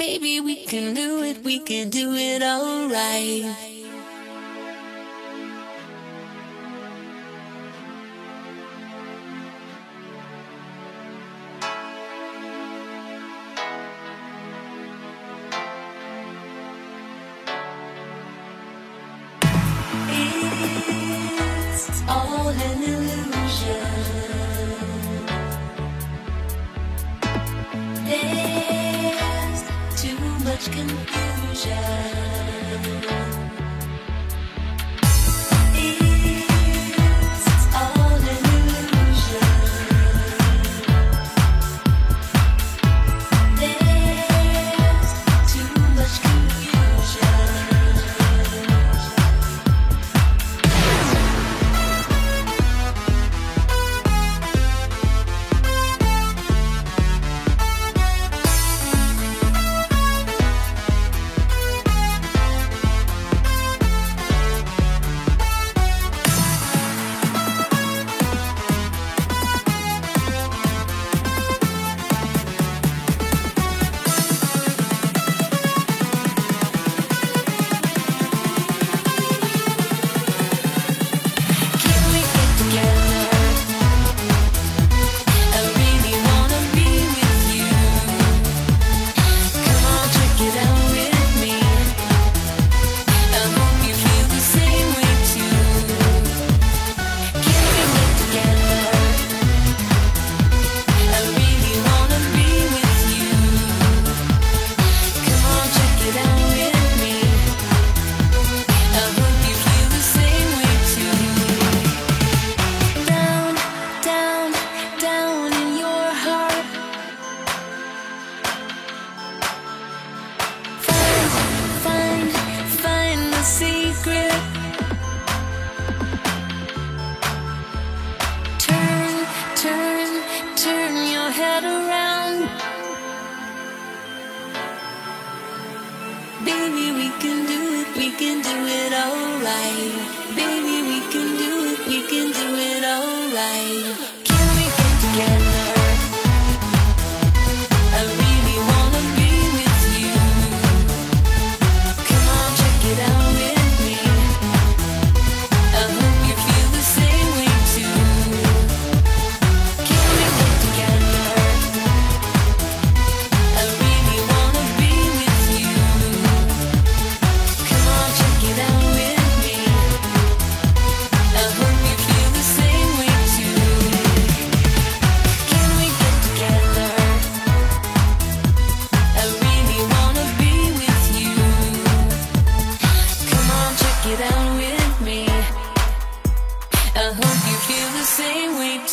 Maybe we can do it, we can do it alright. Hey much confusion. not around. Baby, we can do it, we can do it alright. Baby, we can do it, we can do it alright.